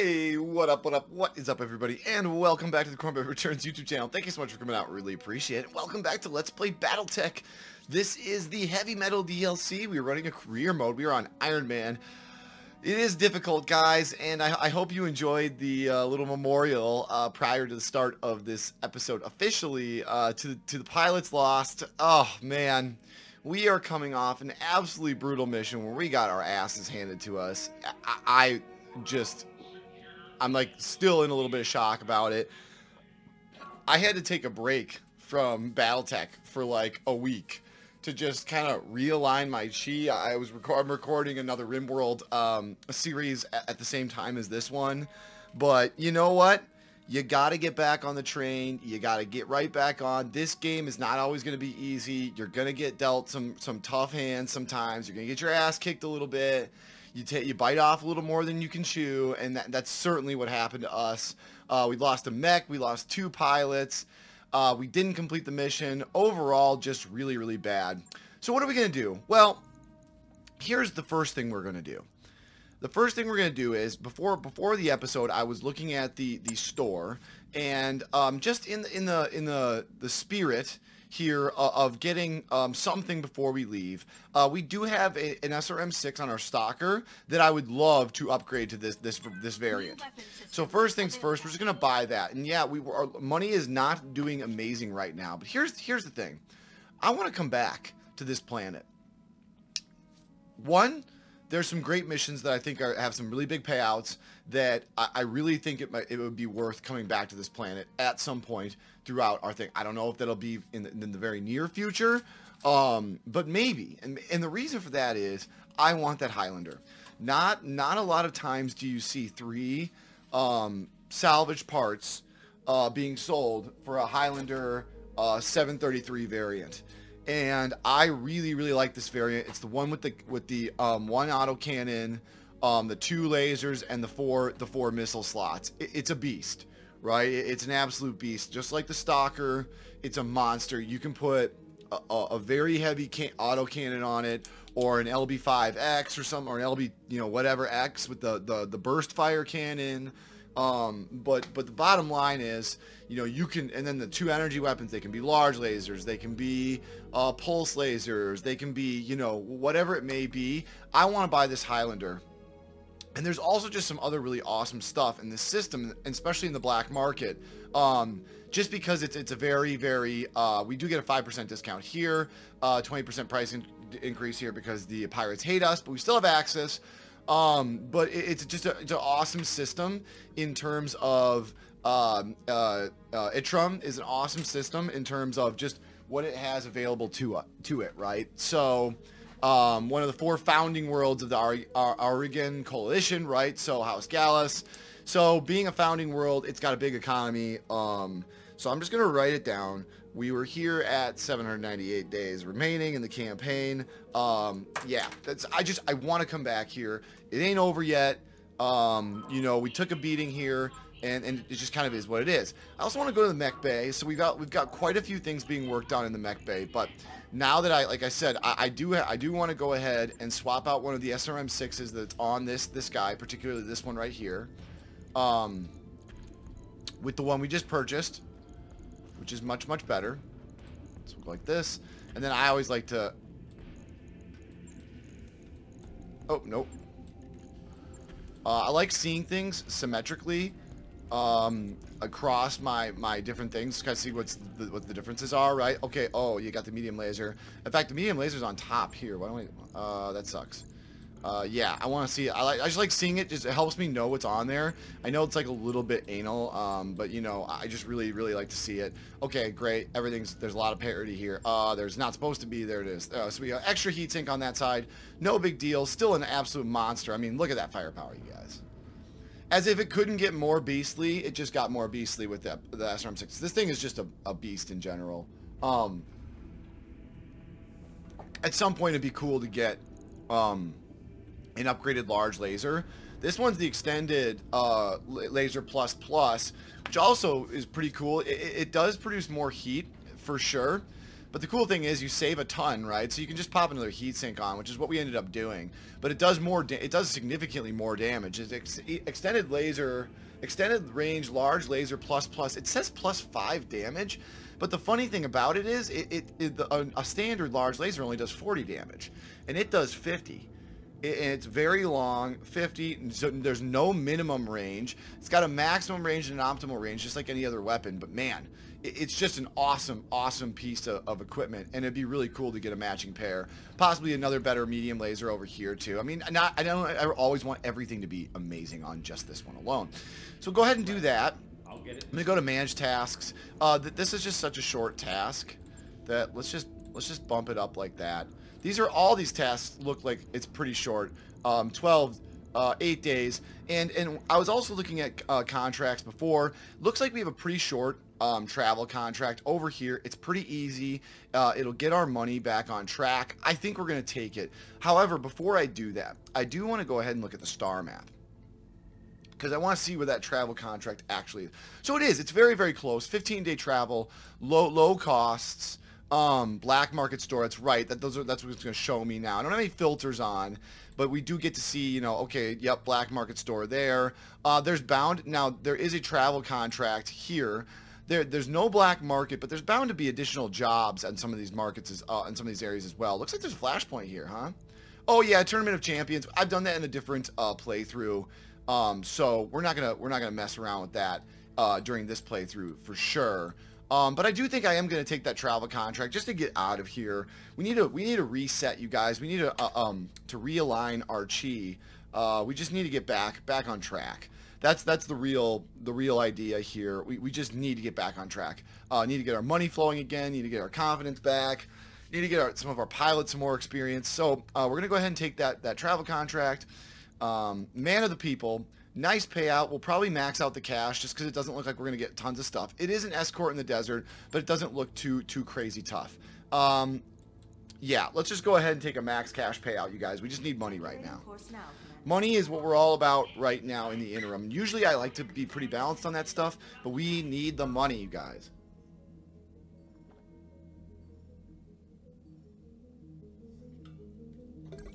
Hey, what up, what up, what is up, everybody, and welcome back to the Cornbread Returns YouTube channel. Thank you so much for coming out, really appreciate it. Welcome back to Let's Play Battletech. This is the Heavy Metal DLC. We're running a career mode. We are on Iron Man. It is difficult, guys, and I, I hope you enjoyed the uh, little memorial uh, prior to the start of this episode officially uh, to, to the pilots lost. Oh, man. We are coming off an absolutely brutal mission where we got our asses handed to us. I, I just I'm like still in a little bit of shock about it. I had to take a break from BattleTech for like a week to just kind of realign my chi. I was I'm recording another RimWorld um, series at the same time as this one, but you know what? You got to get back on the train. You got to get right back on. This game is not always going to be easy. You're going to get dealt some some tough hands sometimes. You're going to get your ass kicked a little bit you take you bite off a little more than you can chew, and that, that's certainly what happened to us. Uh, we lost a mech, we lost two pilots, uh, we didn't complete the mission. Overall, just really, really bad. So what are we gonna do? Well, here's the first thing we're gonna do. The first thing we're gonna do is before before the episode, I was looking at the the store, and um, just in the in the in the the spirit here uh, of getting um, something before we leave. Uh, we do have a, an SRM6 on our stalker that I would love to upgrade to this this this variant. So first things first, we're just gonna buy that. And yeah, we our money is not doing amazing right now. But here's here's the thing, I want to come back to this planet. One, there's some great missions that I think are, have some really big payouts that I, I really think it might, it would be worth coming back to this planet at some point throughout our thing. I don't know if that'll be in the, in the very near future, um, but maybe. And, and the reason for that is I want that Highlander. Not not a lot of times do you see three um, salvage parts uh, being sold for a Highlander uh, 733 variant and I really really like this variant. It's the one with the with the um, one auto cannon, um, the two lasers, and the four the four missile slots. It, it's a beast, right? It, it's an absolute beast, just like the Stalker. It's a monster. You can put a, a, a very heavy can auto cannon on it, or an LB5X or something, or an LB you know whatever X with the the the burst fire cannon. Um, but but the bottom line is, you know, you can, and then the two energy weapons, they can be large lasers, they can be uh, pulse lasers, they can be, you know, whatever it may be. I want to buy this Highlander. And there's also just some other really awesome stuff in this system, especially in the black market. Um, just because it's it's a very very uh, we do get a five percent discount here, uh, twenty percent price in increase here because the pirates hate us, but we still have access. Um, but it, it's just a, it's an awesome system in terms of um, uh, uh, Itrom is an awesome system in terms of just what it has available to uh, to it, right? So, um, one of the four founding worlds of the Ar Aurigan Coalition, right? So House Gallus. So being a founding world, it's got a big economy. Um, so I'm just gonna write it down. We were here at 798 days remaining in the campaign. Um, yeah, that's. I just I want to come back here. It ain't over yet. Um, you know, we took a beating here and, and it just kind of is what it is. I also want to go to the mech bay, so we've got we've got quite a few things being worked on in the mech bay. But now that I, like I said, I, I do I do want to go ahead and swap out one of the SRM sixes that's on this this guy, particularly this one right here, um, with the one we just purchased, which is much much better. Like this, and then I always like to. Oh nope. Uh, I like seeing things symmetrically um, across my my different things kind of see what's the, what the differences are right? Okay oh you got the medium laser. In fact the medium laser is on top here. Why don't we uh that sucks uh yeah I want to see it. I like I just like seeing it just it helps me know what's on there. I know it's like a little bit anal um but you know I just really really like to see it. Okay great everything's there's a lot of parity here. Uh there's not supposed to be there it is. Uh, so we got extra heat sink on that side. No big deal still an absolute monster. I mean look at that firepower you guys. As if it couldn't get more beastly, it just got more beastly with the, the SRM6. This thing is just a, a beast in general. Um, at some point, it'd be cool to get um, an upgraded large laser. This one's the extended uh, laser plus plus, which also is pretty cool. It, it, does produce more heat for sure, But the cool thing is you save a ton, right? So you can just pop another heat sink on, which is what we ended up doing. But it does more. it does significantly more damage. It's ex extended laser, extended range, large laser plus plus. It says plus five damage, but the funny thing about it is, it, it, it a, a, standard large laser only does 40 damage, and it does 50. It's very long, 50. So there's no minimum range. It's got a maximum range and an optimal range, just like any other weapon. But man, it's just an awesome, awesome piece of, of, equipment, and it'd be really cool to get a matching pair. Possibly another better medium laser over here too. I mean, not I don't I always want everything to be amazing on just this one alone. So go ahead and do that. I'll get it. I'm gonna go to manage tasks. Uh, th this is just such a short task that let's just let's just bump it up like that. These are all these tasks look like it's pretty short. Um, 12 uh, eight days. And and I was also looking at uh, contracts before. Looks like we have a pretty short um, travel contract over here. It's pretty easy. Uh, it'll get our money back on track. I think we're going to take it. However, before I do that, I do want to go ahead and look at the star map because I want to see where that travel contract actually is. So it is. It's very, very close. 15-day travel, low low costs, um, black market store. That's right. That those are that's what it's going to show me now. I don't have any filters on, but we do get to see, you know, okay, yep, black market store there. Uh, there's bound now. There is a travel contract here there, there's no black market, but there's bound to be additional jobs in some of these markets, as, uh, in some of these areas as well. Looks like there's a flashpoint here, huh? Oh yeah, Tournament of Champions. I've done that in a different uh, playthrough, um, so we're not gonna we're not gonna mess around with that uh, during this playthrough for sure. Um, but I do think I am going to take that travel contract just to get out of here. We need to we need to reset, you guys. We need to uh, um to realign our chi. Uh, we just need to get back back on track that's that's the real the real idea here. We, we just need to get back on track. Uh, need to get our money flowing again. Need to get our confidence back. Need to get our, some of our pilots some more experience. So uh, we're gonna go ahead and take that that travel contract. Um, man of the people. Nice payout. We'll probably max out the cash just because it doesn't look like we're going to get tons of stuff. It is an escort in the desert, but it doesn't look too too crazy tough. Um, yeah, let's just go ahead and take a max cash payout, you guys. We just need money right now. Money is what we're all about right now in the interim. Usually I like to be pretty balanced on that stuff, but we need the money, you guys.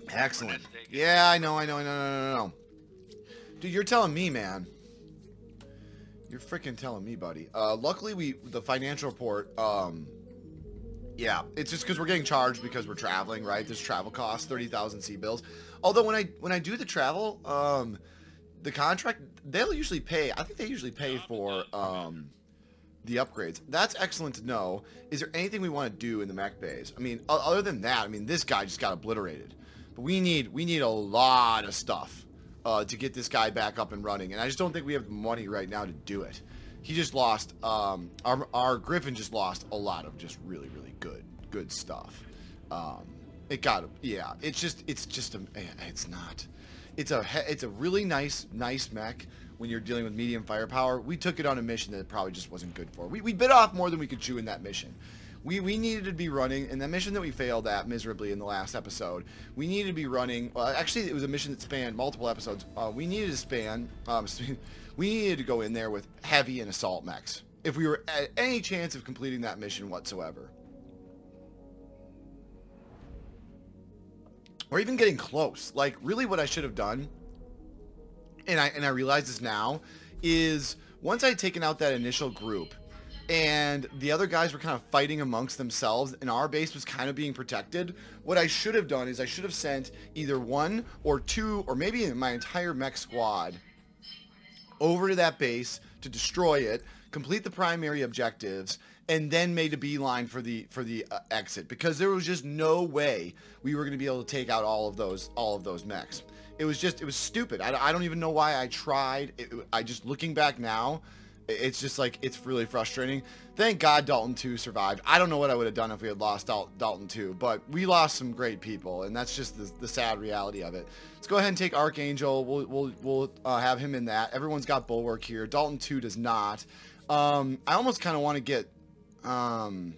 Excellent. Yeah, I know, I know, I know, no, no, no. Dude, you're telling me, man. You're freaking telling me, buddy. Uh, luckily, we the financial report, um, yeah, it's just because we're getting charged because we're traveling, right? There's travel costs, 30,000 C-bills. Although when I when I do the travel, um, the contract they'll usually pay. I think they usually pay for um, the upgrades. That's excellent to know. Is there anything we want to do in the mech bays? I mean, other than that, I mean, this guy just got obliterated. But we need we need a lot of stuff uh, to get this guy back up and running, and I just don't think we have the money right now to do it. He just lost. Um, our our Griffin just lost a lot of just really really good good stuff. Um, it got yeah. It's just it's just a it's not. It's a it's a really nice nice mech when you're dealing with medium firepower. We took it on a mission that probably just wasn't good for. We we bit off more than we could chew in that mission. We, we needed to be running, in that mission that we failed at miserably in the last episode, we needed to be running, well, actually it was a mission that spanned multiple episodes. Uh, we needed to span, um, we needed to go in there with heavy and assault mechs if we were at any chance of completing that mission whatsoever. or even getting close. Like really what I should have done, and I and I realize this now, is once I'd taken out that initial group and the other guys were kind of fighting amongst themselves and our base was kind of being protected, what I should have done is I should have sent either one or two or maybe my entire mech squad over to that base to destroy it, complete the primary objectives, and then made a beeline for the for the uh, exit because there was just no way we were going to be able to take out all of those all of those mechs. It was just it was stupid. I, I don't even know why I tried. It, I just looking back now, it's just like it's really frustrating. Thank God Dalton 2 survived. I don't know what I would have done if we had lost Dal Dalton 2, but we lost some great people, and that's just the, the, sad reality of it. Let's go ahead and take Archangel. We'll we'll we'll uh, have him in that. Everyone's got Bulwark here. Dalton 2 does not. Um, I almost kind of want to get um,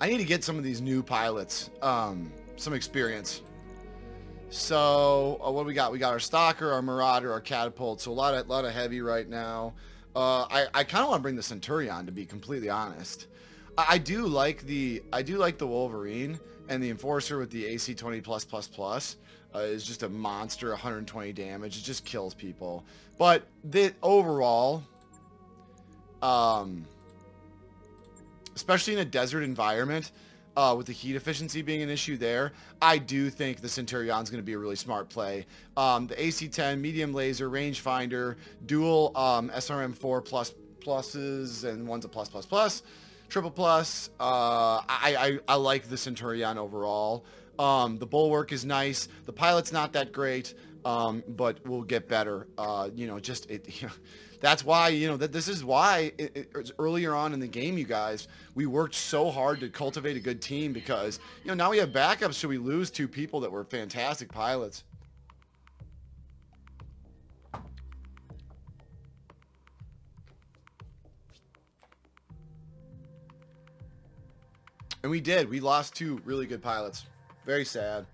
I need to get some of these new pilots um, some experience. So uh, what do we got? We got our Stalker, our Marauder, our Catapult. So a lot of, lot of heavy right now. Uh, I, I kind of want to bring the Centurion, to be completely honest. I, I do like the I do like the Wolverine and the Enforcer with the AC 20 plus plus plus uh, is just a monster, 120 damage. It just kills people. But the overall, um, especially in a desert environment, uh, with the heat efficiency being an issue there, I do think the Centurion's going to be a really smart play. Um, the AC-10, medium laser, rangefinder, dual um, SRM-4 plus pluses, and one's a plus plus plus, triple plus. Uh, I, I, I like the Centurion overall. Um, the bulwark is nice. The pilot's not that great, um, but we'll get better. Uh, you know, just it. You know, that's why you know that this is why it, it, earlier on in the game, you guys, we worked so hard to cultivate a good team because you know now we have backups. So we lose two people that were fantastic pilots. And we did. We lost two really good pilots. Very sad.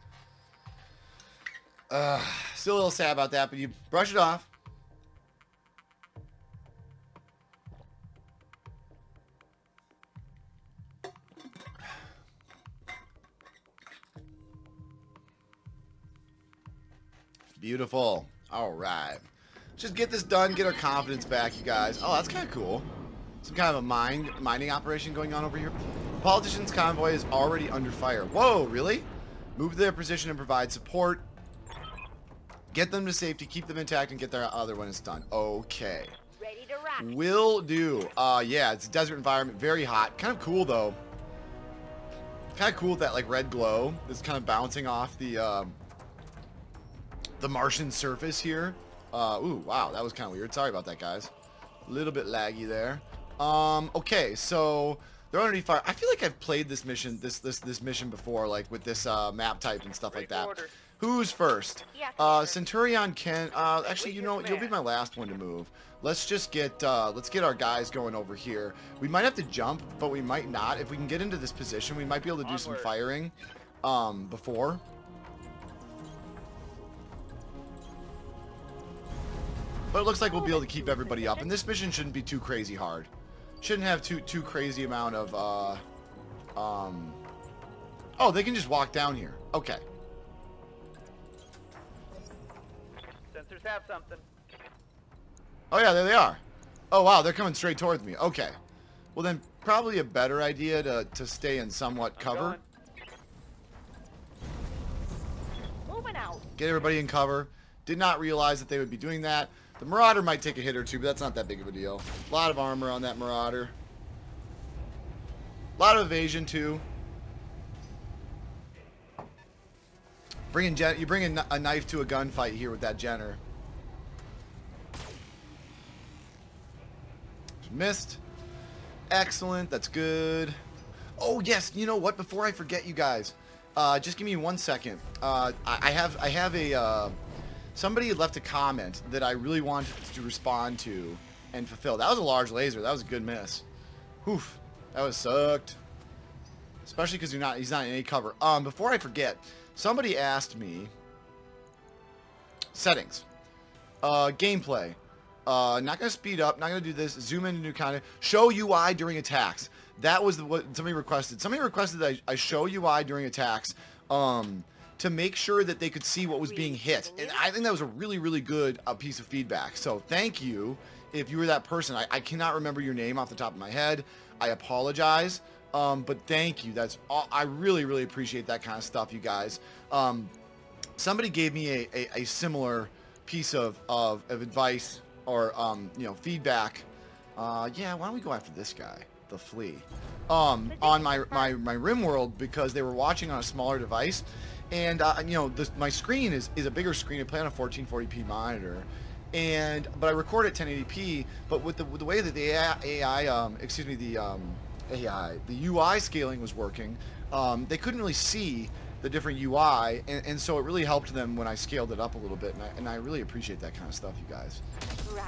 Uh, still a little sad about that, but you brush it off. Beautiful. All right. Just get this done, get our confidence back, you guys. Oh, that's kind of cool. Some kind of a mine mining operation going on over here. The politician's convoy is already under fire. Whoa, really? Move to their position and provide support. Get them to safety, keep them intact, and get their other when it's done. Okay. Ready to rock. Will do. Uh, yeah, it's a desert environment, very hot. Kind of cool though. Kind of cool that like red glow is kind of bouncing off the um, the Martian surface here. Uh, ooh, wow, that was kind of weird. Sorry about that, guys. A little bit laggy there. Um, okay, so they're underneath fire. I feel like I've played this mission, this this this mission before, like with this uh, map type and stuff like that. Who's first? Yeah, Uh. Centurion can. Uh, actually, you know, you'll be my last one to move. Let's just get uh, let's get our guys going over here. We might have to jump, but we might not. If we can get into this position, we might be able to do some firing um, before. But it looks like we'll be able to keep everybody up, and this mission shouldn't be too crazy hard. Shouldn't have too too crazy amount of uh, um. Oh, they can just walk down here. Okay. Sensors have something. Oh yeah, there they are. Oh wow, they're coming straight towards me. Okay. Well then, probably a better idea to, to stay in somewhat cover. Moving out. Get everybody in cover. Did not realize that they would be doing that. The Marauder might take a hit or two, but that's not that big of a deal. A lot of armor on that Marauder. A lot of evasion too. Bringing Jen, you bring kn- a knife to a gunfight here with that Jenner. Missed. Excellent. That's good. Oh yes. You know what? Before I forget, you guys, uh, just give me one second. Uh, I, I have I have a uh, somebody left a comment that I really wanted to respond to and fulfill. That was a large laser. That was a good miss. Oof. That was sucked. Especially because you're not he's not in any cover. Um, before I forget, somebody asked me settings, uh, gameplay. Uh, not gonna speed up. Not gonna do this. Zoom in to new content. Show UI during attacks. That was the, what somebody requested. Somebody requested that I, I show UI during attacks. Um, to make sure that they could see what was being hit. And I think that was a really, really good uh, piece of feedback. So thank you if you were that person. I, I cannot remember your name off the top of my head. I apologize. Um, but thank you. That's all, I really, really appreciate that kind of stuff, you guys. Um, somebody gave me a, a, a similar piece of, of, of advice or um, you know feedback. Uh, yeah, why don't we go after this guy, the flea, um, on my, my my RimWorld because they were watching on a smaller device, and uh, you know this, my screen is is a bigger screen. I play on a 1440p monitor. And but I record at 1080p. But with the with the way that the AI, AI um, excuse me, the um, AI, the UI scaling was working, um, they couldn't really see the different UI, and, and so it really helped them when I scaled it up a little bit, and I, and I really appreciate that kind of stuff, you guys.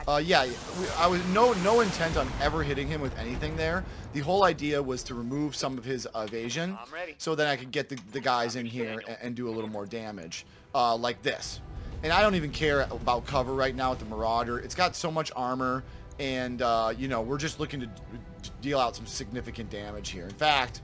Uh, yeah, we, I was no no intent on ever hitting him with anything there. The whole idea was to remove some of his evasion, so that I could get the, the guys in here and, and do a little more damage, uh, like this. And I don't even care about cover right now with the Marauder. It's got so much armor, and uh, you know we're just looking to d- deal out some significant damage here. In fact,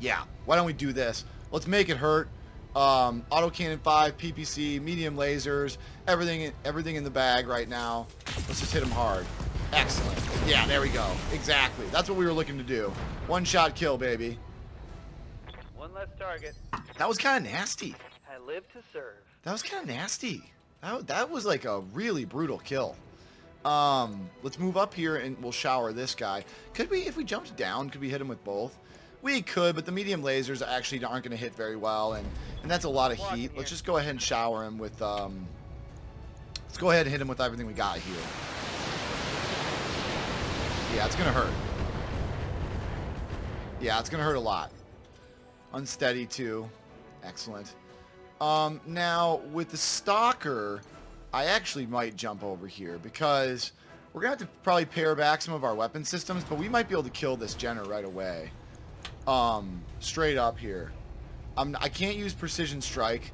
yeah, why don't we do this? Let's make it hurt. Um, autocannon 5, PPC, medium lasers, everything, everything in the bag right now. Let's just hit him hard. Excellent. Yeah, there we go. Exactly. That's what we were looking to do. One shot kill, baby. One less target. That was kind of nasty. I live to serve. That was kind of nasty. That, that was like a really brutal kill. Um, let's move up here and we'll shower this guy. Could we, if we jumped down, could we hit him with both? We could, but the medium lasers actually aren't going to hit very well, and, and that's a lot of heat. Let's just go ahead and shower him with, um, let's go ahead and hit him with everything we got here. Yeah, it's going to hurt. Yeah, it's going to hurt a lot. Unsteady, too. Excellent. Um, now, with the Stalker, I actually might jump over here because we're going to have to probably pare back some of our weapon systems, but we might be able to kill this Jenner right away. Um, straight up here. I'm, I can't use Precision Strike.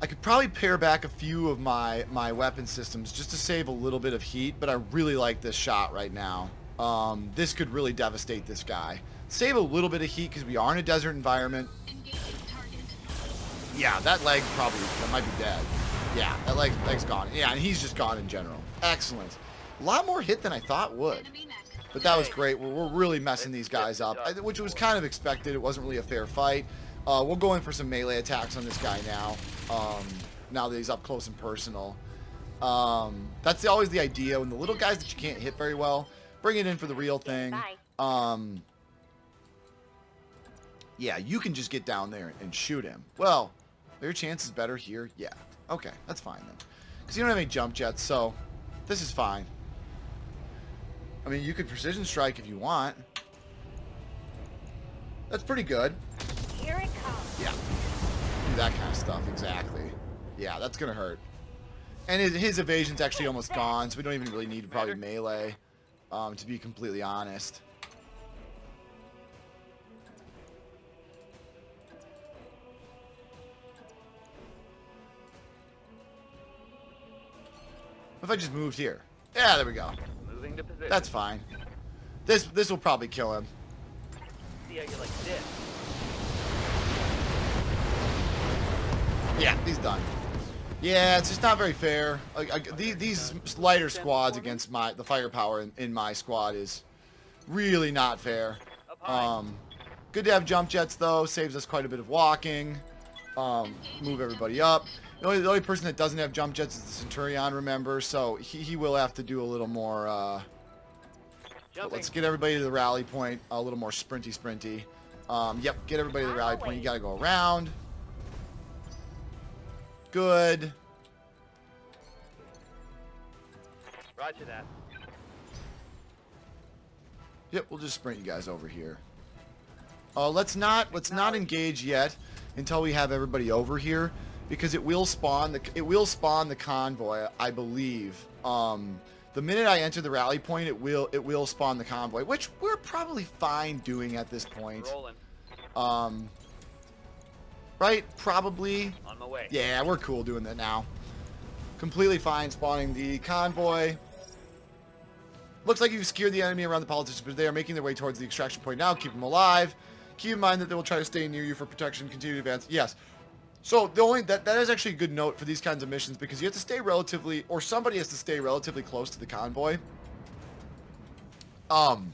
I could probably pare back a few of my, my weapon systems just to save a little bit of heat, but I really like this shot right now. Um, this could really devastate this guy. Save a little bit of heat because we are in a desert environment. Yeah, that leg probably that might be dead. Yeah, that leg leg's gone. Yeah, and he's just gone in general. Excellent. A lot more hit than I thought would. But that was great. We're, we're really messing these guys up, which was kind of expected. It wasn't really a fair fight. Uh, we'll go in for some melee attacks on this guy now. Um, now that he's up close and personal. Um, that's always the idea. When the little guys that you can't hit very well, bring it in for the real thing. Um, yeah, you can just get down there and shoot him. Well, are your chances better here? Yeah. Okay, that's fine then. Because you don't have any jump jets, so this is fine. I mean, you could precision strike if you want. That's pretty good. Here it comes. Yeah. Do that kind of stuff, exactly. Yeah, that's going to hurt. And his, his evasion's actually almost gone, so we don't even really need probably melee, um, to be completely honest. If I just moved here. Yeah, there we go. Moving to position. That's fine. This this will probably kill him. See how you like this. Yeah, he's done. Yeah, it's just not very fair. Like, I, these, these lighter squads against my the firepower in, in my squad is really not fair. Um, good to have jump jets though. Saves us quite a bit of walking. Um, move everybody up. The only, the only person that doesn't have jump jets is the Centurion, remember? So he, he will have to do a little more. Uh, but let's get everybody to the rally point. A little more sprinty, sprinty. Um, yep, get everybody to the rally point. You got to go around. Good. Roger that. Yep, we'll just sprint you guys over here. Uh, let's not let's not engage yet until we have everybody over here because it will spawn the it will spawn the convoy, I believe. Um, the minute I enter the rally point, it will it will spawn the convoy, which we're probably fine doing at this point. Um, right? Probably. On my way. Yeah, we're cool doing that now. Completely fine spawning the convoy. Looks like you've scared the enemy around the politicians, but they are making their way towards the extraction point now. Keep them alive. Keep in mind that they will try to stay near you for protection. Continue to advance. Yes. So the only that that is actually a good note for these kinds of missions because you have to stay relatively, or somebody has to stay relatively close to the convoy. Um,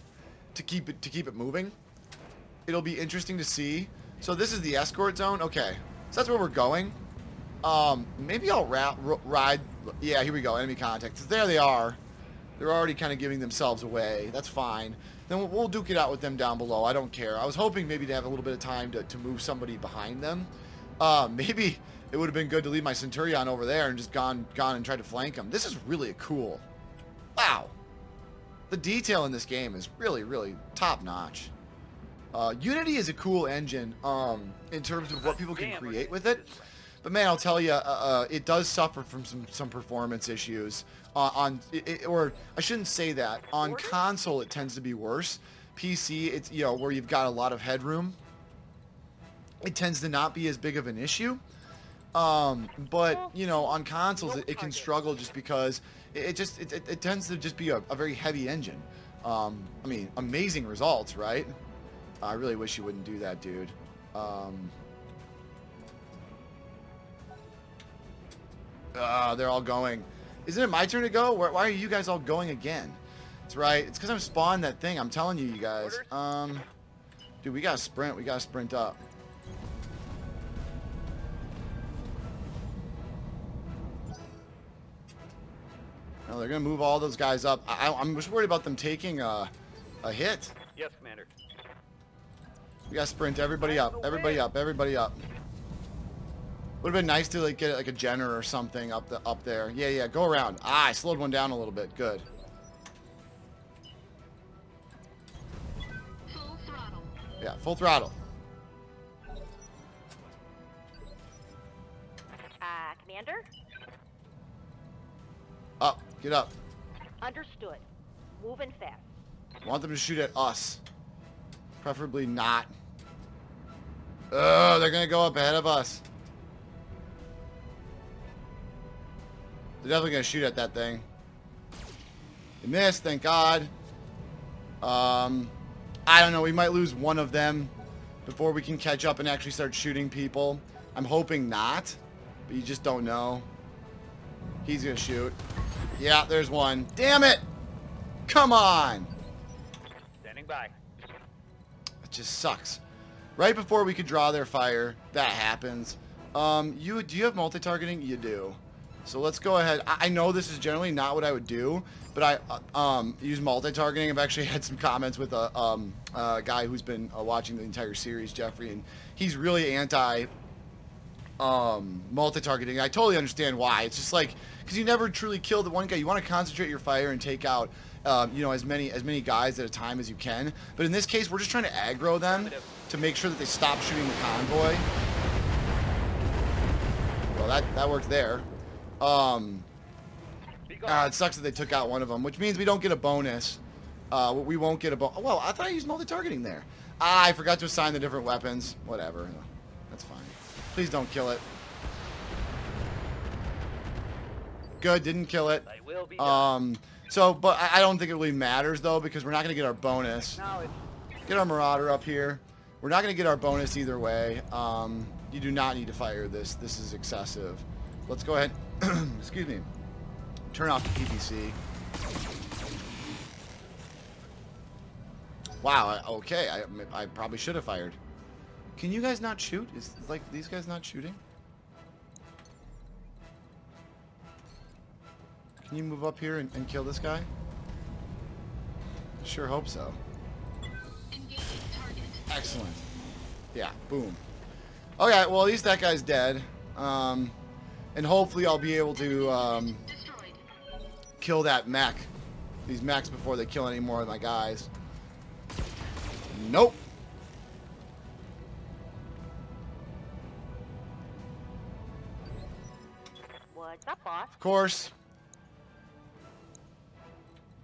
to keep it to keep it moving. It'll be interesting to see. So this is the escort zone. Okay, so that's where we're going. Um, maybe I'll ride. Yeah, here we go. Enemy contact. So there they are. They're already kind of giving themselves away. That's fine. Then we'll, we'll duke it out with them down below. I don't care. I was hoping maybe to have a little bit of time to, to move somebody behind them. Uh, maybe it would have been good to leave my Centurion over there and just gone gone and tried to flank him. This is really cool. Wow. The detail in this game is really, really top notch. Uh, Unity is a cool engine um, in terms of what people can create with it. But man, I'll tell you, uh, uh, it does suffer from some some performance issues. Uh, on it, it- or I shouldn't say that. On console, it tends to be worse. PC, it's you know where you've got a lot of headroom. It tends to not be as big of an issue. Um, but you know, on consoles, it, it can struggle just because it, it just it, it, tends to just be a, a very heavy engine. Um, I mean, amazing results, right? I really wish you wouldn't do that, dude. Um, uh, they're all going. Isn't it my turn to go? Why why are you guys all going again? That's right. It's because I'm spawned that thing. I'm telling you, you guys. Um, dude, we gotta sprint. We gotta sprint up. No, they're gonna move all those guys up. I, I- I'm just worried about them taking a, a hit. Yes, Commander. We gotta sprint everybody up, everybody up, everybody up. Would have been nice to like get like a Jenner or something up the up there. Yeah, yeah, go around. Ah, I slowed one down a little bit. Good. Full throttle. Yeah, full throttle. Uh, Commander? Get up. Understood. Moving fast. Want them to shoot at us. Preferably not. Oh, they're gonna go up ahead of us. They're definitely gonna shoot at that thing. They missed, thank God. Um, I don't know. We might lose one of them before we can catch up and actually start shooting people. I'm hoping not, but you just don't know. He's gonna shoot. Yeah, there's one. Damn it! Come on! Standing by. It just sucks. Right before we could draw their fire, that happens. Um, you do you have multi-targeting? You do. So let's go ahead. I, I know this is generally not what I would do, but I uh, um, use multi-targeting. I've actually had some comments with a, um, a guy who's been uh, watching the entire series, Jeffrey, and he's really anti um, multi-targeting. I totally understand why. It's just like because you never truly kill the one guy. You want to concentrate your fire and take out, um, you know, as many as many guys at a time as you can. But in this case, we're just trying to aggro them to make sure that they stop shooting the convoy. Well, that that worked there. Um, uh, it sucks that they took out one of them, which means we don't get a bonus. Uh, we won't get a bonus. Well, I thought I used multi-targeting there. Ah, I forgot to assign the different weapons. Whatever. That's fine. Please don't kill it. Good, didn't kill it. I will be done. Um, so, but I I don't think it really matters though because we're not gonna get our bonus. Get our Marauder up here. We're not gonna get our bonus either way. Um, you do not need to fire this. This is excessive. Let's go ahead. excuse me. Turn off the PPC. Wow. Okay. I, I probably should have fired. Can you guys not shoot? Is like these guys not shooting? Can you move up here and, and kill this guy? Sure hope so. Excellent. Yeah, boom. Okay, well at least that guy's dead. Um, and hopefully I'll be able to um, kill that mech. These mechs before they kill any more of my guys. Nope. What's up, boss? Of course.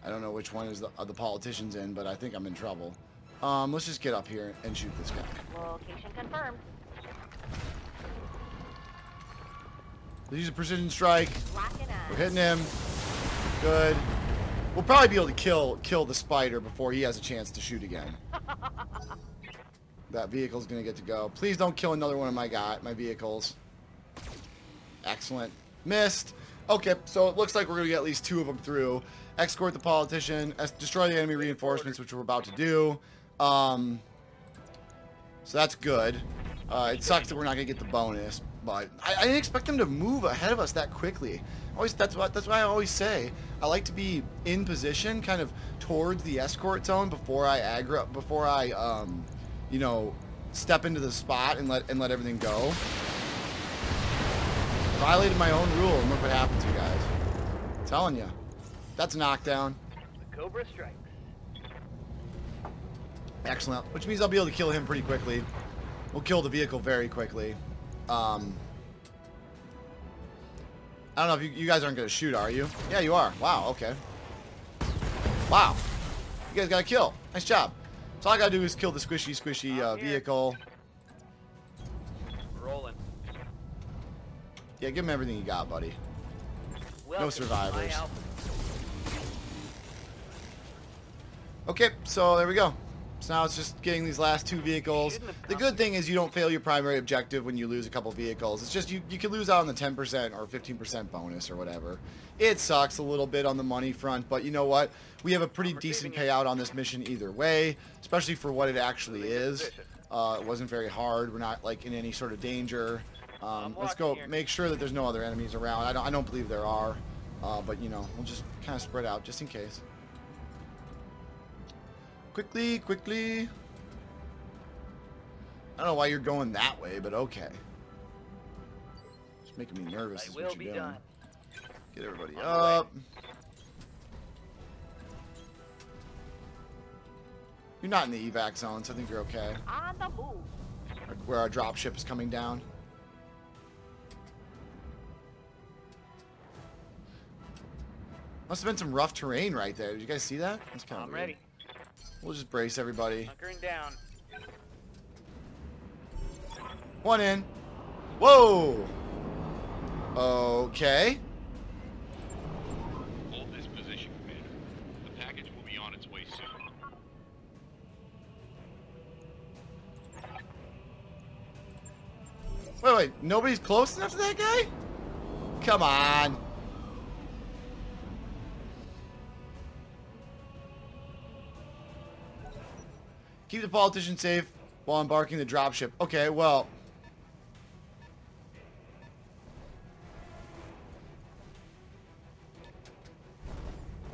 I don't know which one is the, are the politicians in, but I think I'm in trouble. Um, let's just get up here and shoot this guy. Location confirmed. Use a precision strike. We're hitting him. Good. We'll probably be able to kill kill the spider before he has a chance to shoot again. that vehicle's gonna get to go. Please don't kill another one of my guy my vehicles. Excellent. Missed. Okay, so it looks like we're gonna get at least two of them through. Escort the politician. es- Destroy the enemy reinforcements, which we're about to do. Um, so that's good. Uh, it sucks that we're not gonna get the bonus, but I, I didn't expect them to move ahead of us that quickly. Always, that's what that's why I always say I like to be in position, kind of towards the escort zone before I aggro, before I, um, you know, step into the spot and let and let everything go. Violated my own rule, and look what happened to you guys. I'm telling you, that's a knockdown. the Cobra strikes. Excellent. Which means I'll be able to kill him pretty quickly. We'll kill the vehicle very quickly. Um, I don't know if you, you guys aren't going to shoot, are you? Yeah, you are. Wow, okay. Wow. You guys got a kill. Nice job. So all I got to do is kill the squishy, squishy uh, vehicle. Yeah, give him everything you got, buddy. Welcome my survivors. Okay, so there we go. So now it's just getting these last two vehicles. The good thing is you don't fail your primary objective when you lose a couple vehicles. It's just you, you can lose out on the 10% or 15% bonus or whatever. It sucks a little bit on the money front, but you know what? We have a pretty decent payout on this mission either way, especially for what it actually is. Uh, it wasn't very hard. We're not like in any sort of danger. Um, let's go here. make sure that there's no other enemies around. I don't, I don't believe there are, uh, but you know, we'll just kind of spread out just in case. Quickly, quickly. I don't know why you're going that way, but okay. It's making me nervous. I is will what be you're doing. done. Get everybody On up. You're not in the evac zone, so I think you're okay. On the move. Where our dropship is coming down. Must have been some rough terrain right there. Did you guys see that? That's kind of I'm ready. We'll just brace everybody. Hunkering down. One in. Whoa. Okay. Hold this position, Commander. The package will be on its way soon. Wait, wait. Nobody's close enough to that guy? Come on. Keep the politician safe while embarking the dropship. Okay, well.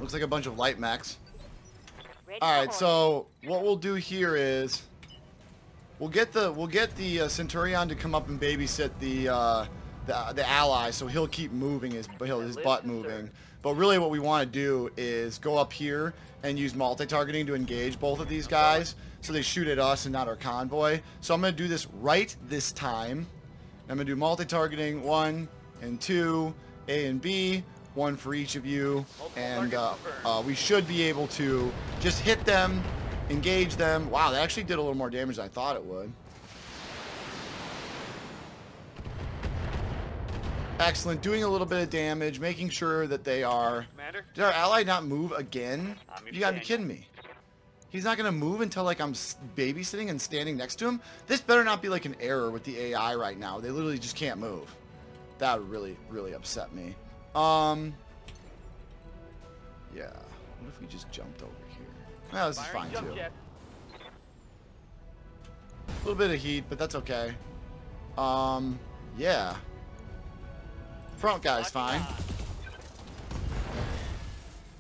Looks like a bunch of light mechs. Ready All for right, orders. so what we'll do here is we'll get the we'll get the uh, Centurion to come up and babysit the uh, the the ally, so he'll keep moving his he'll, his butt moving. But really, what we want to do is go up here and use multi-targeting to engage both of these guys, so they shoot at us and not our convoy. So I'm gonna do this right this time. I'm gonna do multi-targeting one and two, A and B, one for each of you, and uh, uh, we should be able to just hit them, engage them. Wow, that actually did a little more damage than I thought it would. Excellent, doing a little bit of damage, making sure that they are. Commander? Did our ally not move again? You gotta be kidding me. He's not gonna move until like I'm babysitting and standing next to him. This better not be like an error with the AI right now. They literally just can't move. That would really, really upset me. Um. Yeah. What if we just jumped over here? Well, this is fine too. jet. A little bit of heat, but that's okay. Um. Yeah. Front guy's fine.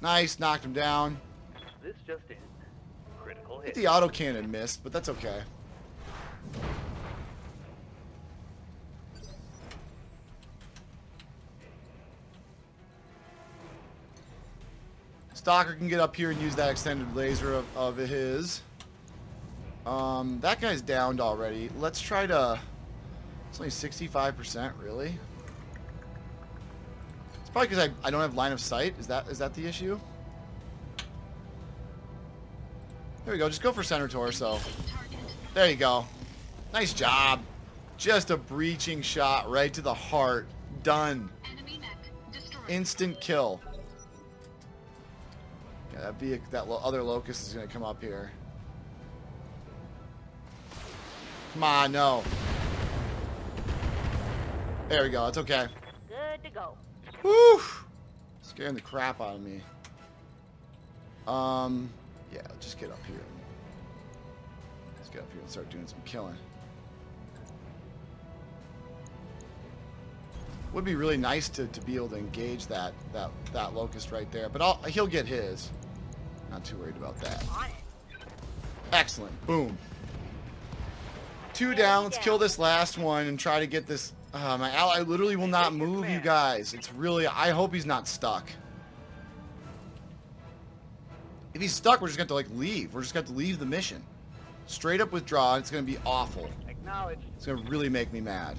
Nice, knocked him down. This just in. Critical hit. the autocannon missed, but that's okay. Stalker can get up here and use that extended laser of, of his. Um, that guy's downed already. Let's try to... It's only 65%, really? Probably because I, I don't have line of sight. Is that is that the issue? There we go. Just go for center torso. There you go. Nice job. Just a breaching shot right to the heart. Done. Instant kill. Yeah, that be that lo- other locust is gonna come up here. Come on, no. There we go. It's okay. Good to go. Whew. Scaring the crap out of me. Um, yeah, just get up here. Let's get up here and start doing some killing. Would be really nice to, to be able to engage that that that locust right there, but I'll, he'll get his. Not too worried about that. Excellent. Boom. Two down. Let's kill this last one and try to get this. Uh, my ally literally will not move, you guys. It's really. I hope he's not stuck. If he's stuck, we're just going to like leave. We're just going to have to leave the mission. Straight up withdraw. It's going to be awful. It's going to really make me mad.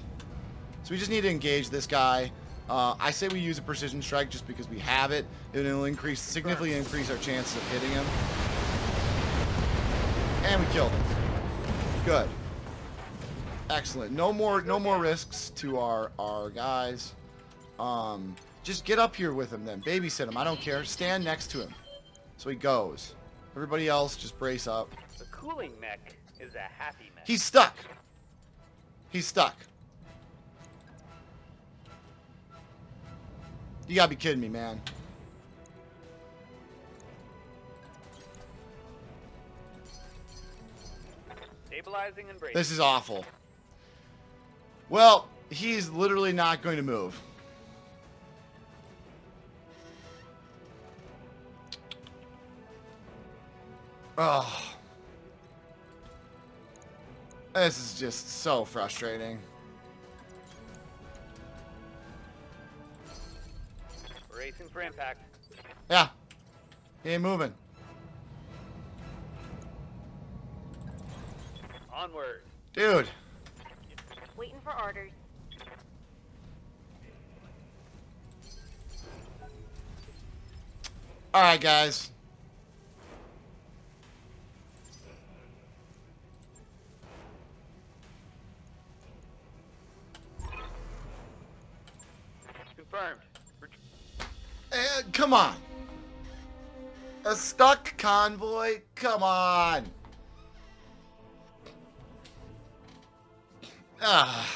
So we just need to engage this guy. Uh, I say we use a precision strike just because we have it. and It'll increase significantly increase our chances of hitting him. And we killed him. Good. Excellent. No more no more risks to our our guys. Um, just get up here with him then. Babysit him. I don't care. Stand next to him. So he goes. Everybody else, just brace up. The cooling mech is a happy mech. He's stuck. He's stuck. You gotta be kidding me, man. Stabilizing and braking. This is awful. Well, he's literally not going to move. Oh. This is just so frustrating. Racing for impact. Yeah. He ain't moving. Onward. Dude. Waiting for orders. Alright, guys. Confirmed. Ret- Eh, come on. A stuck convoy? Come on. Ah.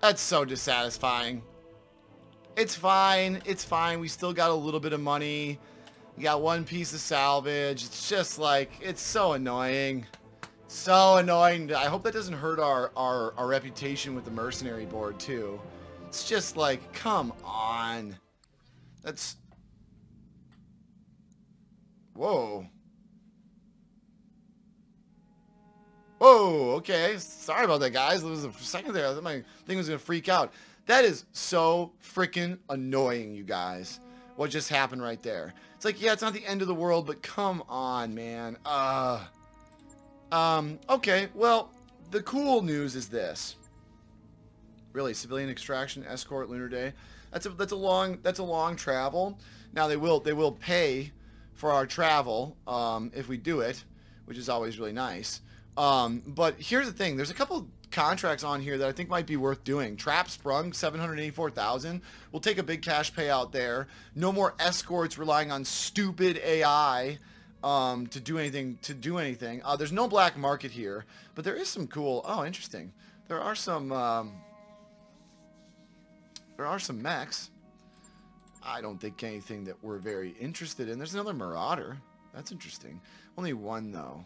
That's so dissatisfying. It's fine. It's fine. We still got a little bit of money. We got one piece of salvage. It's just like, it's so annoying. So annoying. I hope that doesn't hurt our, our, our reputation with the mercenary board, too. It's just like, come on. That's... Whoa. Whoa, okay. Sorry about that, guys. There was a second there. My thing was to freak out. That is so freaking annoying, you guys. What just happened right there. It's like, yeah, it's not the end of the world, but come on, man. Uh... Um, okay, well, the cool news is this. Really, civilian extraction, escort, lunar day. That's a that's a long that's a long travel. Now they will they will pay for our travel um, if we do it, which is always really nice. Um, but here's the thing: there's a couple contracts on here that I think might be worth doing. Trap sprung, seven hundred eighty-four thousand. We'll take a big cash payout there. No more escorts relying on stupid AI um, to do anything. To do anything. Uh, there's no black market here, but there is some cool. Oh, interesting. There are some. Um, there are some mechs. I don't think anything that we're very interested in. There's another Marauder. That's interesting. Only one though.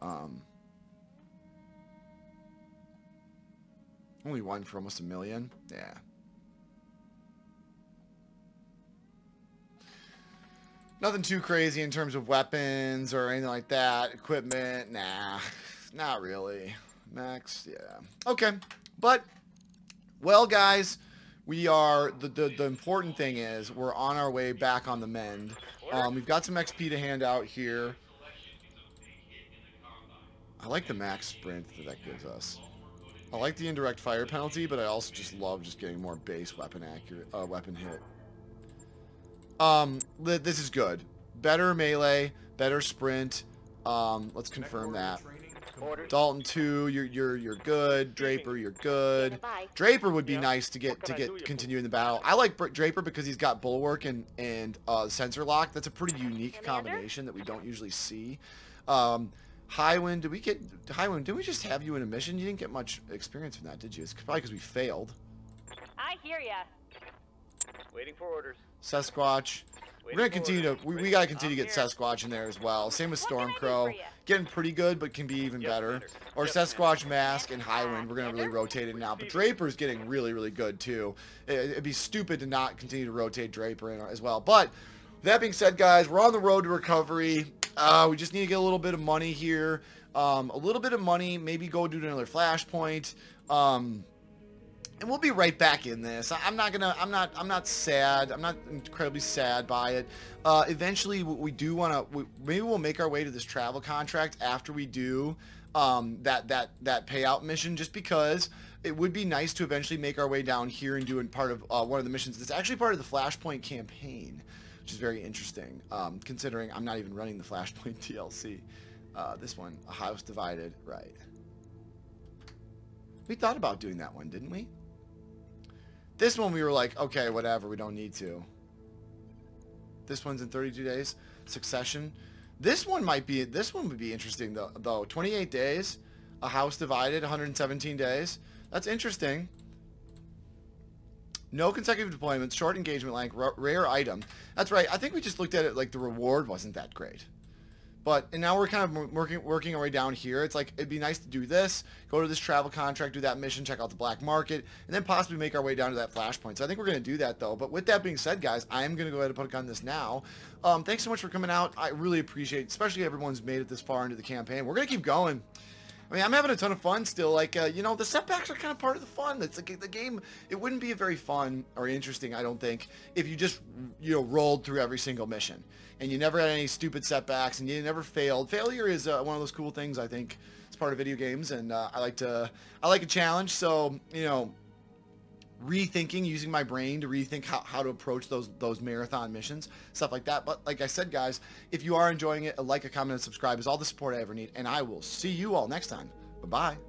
Um, only one for almost a million. Yeah. Nothing too crazy in terms of weapons or anything like that. Equipment, nah, not really. Max, yeah. Okay, but well, guys, we are the, the the important thing is we're on our way back on the mend. Um, we've got some XP to hand out here. I like the max sprint that that gives us. I like the indirect fire penalty, but I also just love just getting more base weapon accurate uh, weapon hit. Um, this is good. Better melee, better sprint. Um, let's confirm that. Dalton two, you're you're you're good. Draper, you're good. Draper would be nice to get to can I do get in the battle. I like Draper because he's got bulwark and and uh, sensor lock. That's a pretty unique combination that we don't usually see. Um, Highwind, did we get Highwind? Did we just have you in a mission? You didn't get much experience from that, did you? It's probably because we failed. I hear ya. Waiting for orders. Sasquatch. We're gonna for continue to we, we gotta continue to I'm get here. Sasquatch in there as well. Same with What can Stormcrow. Getting pretty good, but can be even Yes, better. Commander. Or Yes, Sasquatch Mask and Highwind. We're gonna really rotate it now. But Draper's getting really, really good too. It- It'd be stupid to not continue to rotate Draper in as well. But that being said, guys, we're on the road to recovery. Uh, we just need to get a little bit of money here. Um, a little bit of money. Maybe go do another flashpoint. Um, and we'll be right back in this. I'm not gonna. I'm not. I'm not sad. I'm not incredibly sad by it. Uh, eventually, we do want to. We, maybe we'll make our way to this travel contract after we do um, that that that payout mission, just because it would be nice to eventually make our way down here and do part of uh, one of the missions. That's actually part of the Flashpoint campaign, which is very interesting. Um, considering I'm not even running the Flashpoint DLC. Uh, this one, a house divided, right? We thought about doing that one, didn't we? This one we were like, okay, whatever, we don't need to. This one's in 32 days. Succession. This one might be. This one would be interesting though. Though 28 days, a house divided, 117 days. That's interesting. No consecutive deployments, short engagement length, rare item. That's right. I think we just looked at it like the reward wasn't that great. But and now we're kind of working working our way down here. It's like it'd be nice to do this, go to this travel contract, do that mission, check out the black market, and then possibly make our way down to that flashpoint. So I think we're going to do that though. But with that being said, guys, I am going to go ahead and put on this now. Um, thanks so much for coming out. I really appreciate, it, especially everyone's made it this far into the campaign. We're going to keep going. I mean, I'm having a ton of fun still. Like, uh, you know, the setbacks are kind of part of the fun. It's like the game. It wouldn't be very fun or interesting, I don't think, if you just you know rolled through every single mission and you never had any stupid setbacks and you never failed. Failure is uh, one of those cool things I think. It's part of video games, and uh, I like to I like a challenge. So you know, rethinking, using my brain to rethink how, how to approach those those marathon missions, stuff like that. But like I said, guys, if you are enjoying it, a like, a comment, and subscribe is all the support I ever need. And I will see you all next time. Bye-bye.